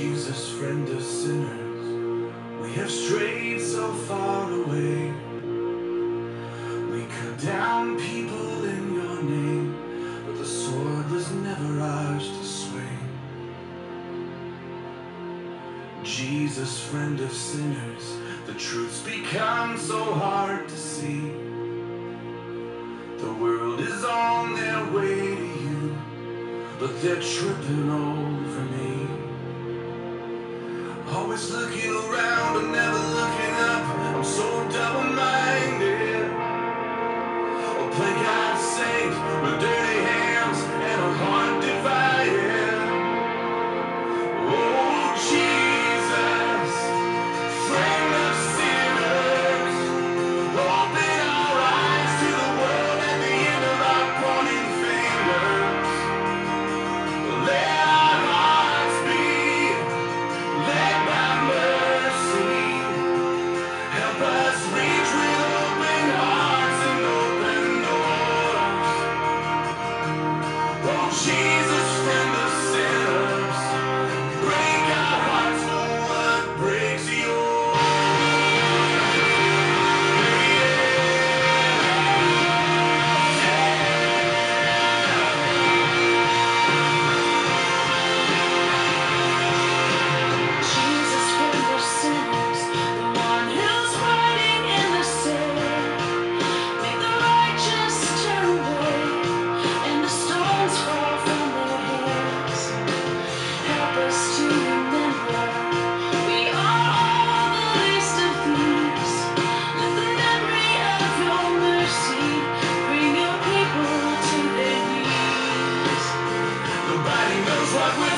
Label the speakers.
Speaker 1: Jesus, friend of sinners, we have strayed so far away. We cut down people in your name, but the sword was never ours to swing. Jesus, friend of sinners, the truth's become so hard to see. The world is on their way to you, but they're tripping over me. Always looking around and never what we're